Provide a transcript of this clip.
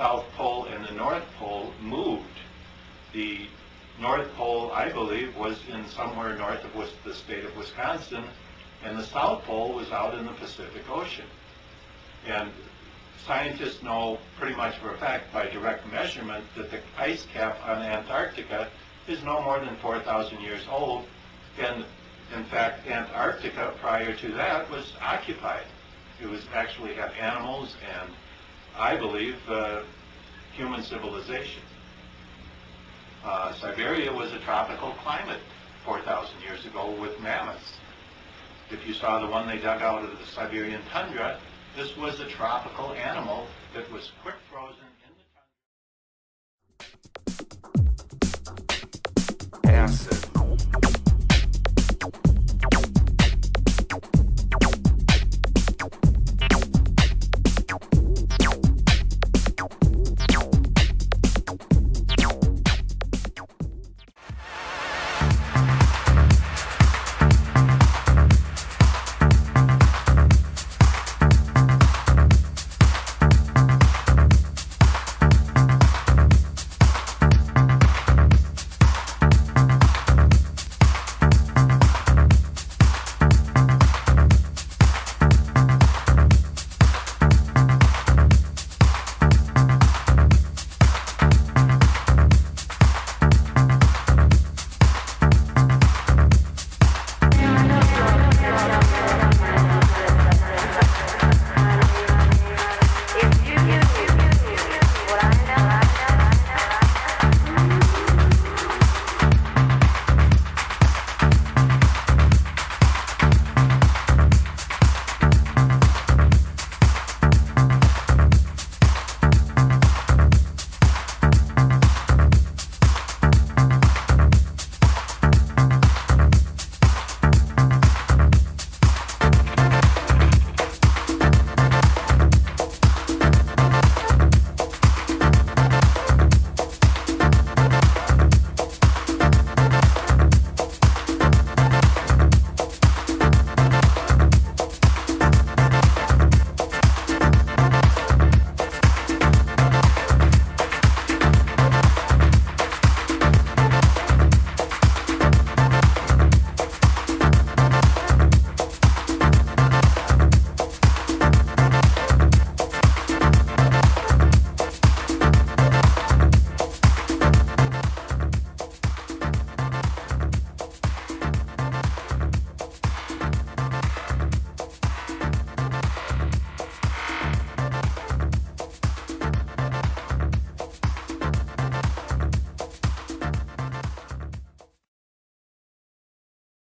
South Pole and the North Pole moved. The North Pole, I believe, was in somewhere north of the state of Wisconsin, and the South Pole was out in the Pacific Ocean. And scientists know pretty much for a fact by direct measurement that the ice cap on Antarctica is no more than 4,000 years old. And in fact, Antarctica prior to that was occupied. It was actually had animals and, I believe, uh, human civilization. Uh, Siberia was a tropical climate 4,000 years ago with mammoths. If you saw the one they dug out of the Siberian tundra, this was a tropical animal that was quick frozen